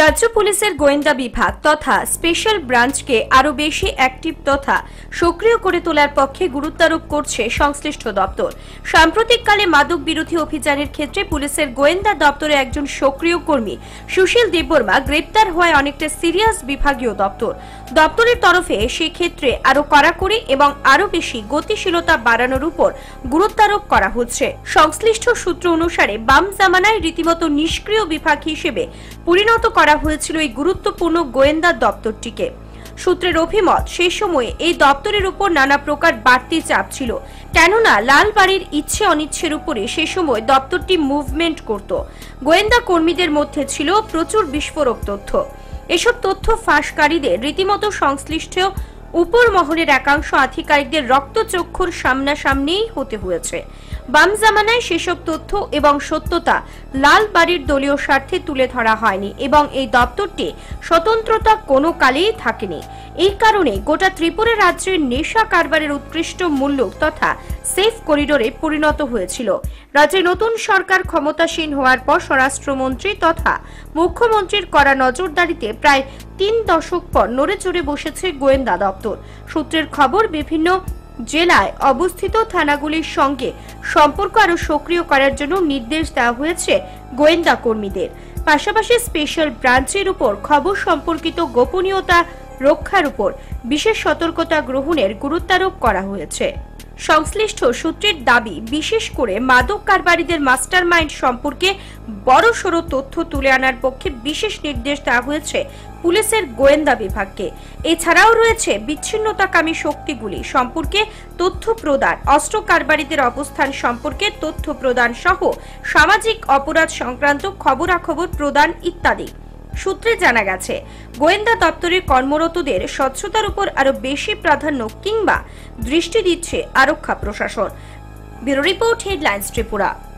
রাজ্য পুলিশের গোয়েন্দা বিভাগ তথা স্পেশাল ব্রাঞ্চকে আরও বেশি অ্যাক্টিভ তথা সক্রিয় করে তোলার পক্ষে গুরুত্বারোপ করছে সংশ্লিষ্ট দপ্তর। সাম্প্রতিককালে মাদক বিরোধী অভিযানের ক্ষেত্রে পুলিশের গোয়েন্দা দপ্তরে একজন সক্রিয় কর্মী, সুশীল দেববর্মা, গ্রেপ্তার হওয়ায় অনেকটা সিরিয়াস বিভাগীয় দপ্তর। দপ্তরের তরফে সেক্ষেত্রে আরও কড়াকড়ি এবং আরও বেশি গতিশীলতা বাড়ানোর উপর গুরুত্বারোপ করা হচ্ছে। সংশ্লিষ্ট সূত্র অনুসারে বাম জামানায় রীতিমতো নিষ্ক্রিয় বিভাগ হিসেবে পরিণত হয়েছিল এই গুরুত্বপূর্ণ গোয়েন্দা দপ্তরটিকে। সূত্রের অভিমত, সেই সময়ে এই দপ্তরের উপর নানা প্রকার বাড়তি চাপ ছিল। কেননা লালবাড়ির ইচ্ছে অনিচ্ছের উপরে সে সময় দপ্তরটি মুভমেন্ট করত। গোয়েন্দা কর্মীদের মধ্যে ছিল প্রচুর বিস্ফোরক তথ্য। এসব তথ্য ফাঁসকারীদের রীতিমতো সংশ্লিষ্ট উপর মহলের একাংশ আধিকারিকদের রক্ত রক্তচক্ষুর সামনাসামনিই হতে হয়েছে। বাম জামানায় সেসব তথ্য এবং সত্যতা লাল বাড়ির দলীয় স্বার্থে তুলে ধরা হয়নি এবং এই দপ্তরটি স্বতন্ত্রতা কোনো কালেই থাকেনি। এই কারণে গোটা ত্রিপুরা রাজ্যের নেশা কারবারের উৎকৃষ্ট মূল্য তথা সেফ করিডোরে পরিণত হয়েছিল। রাজ্যে নতুন সরকার ক্ষমতাসীন হওয়ার পর স্বরাষ্ট্রমন্ত্রী তথা মুখ্যমন্ত্রীর করা নজরদারিতে প্রায় তিন দশক পর নড়ে চড়ে বসেছে গোয়েন্দা দপ্তর। সূত্রের খবর, বিভিন্ন জেলায় অবস্থিত থানাগুলির সঙ্গে সম্পর্ক আরও সক্রিয় করার জন্য নির্দেশ দেওয়া হয়েছে গোয়েন্দা কর্মীদের। পাশাপাশি স্পেশাল ব্রাঞ্চের উপর খবর সম্পর্কিত গোপনীয়তা রক্ষার উপর বিশেষ সতর্কতা গ্রহণের গুরুত্বারোপ করা হয়েছে। সংশ্লিষ্ট সূত্রের দাবি, বিশেষ করে মাদক কারবারিদের মাস্টার মাইন্ড সম্পর্কে বড়সড় তথ্য তুলে আনার পক্ষে বিশেষ নির্দেশ দেওয়া হয়েছে পুলিশের গোয়েন্দা বিভাগকে। এছাড়াও রয়েছে বিচ্ছিন্নতাকামী শক্তিগুলি সম্পর্কে তথ্য প্রদান, অস্ত্র কারবারিদের অবস্থান সম্পর্কে তথ্য প্রদান সহ সামাজিক অপরাধ সংক্রান্ত খবরাখবর প্রদান ইত্যাদি। সূত্রে জানা গেছে, গোয়েন্দা দপ্তরের কর্মরতদের স্বচ্ছতার উপর আরও বেশি প্রাধান্য কিংবা দৃষ্টি দিচ্ছে আরক্ষা প্রশাসন। Bureau report, headlines Tripura.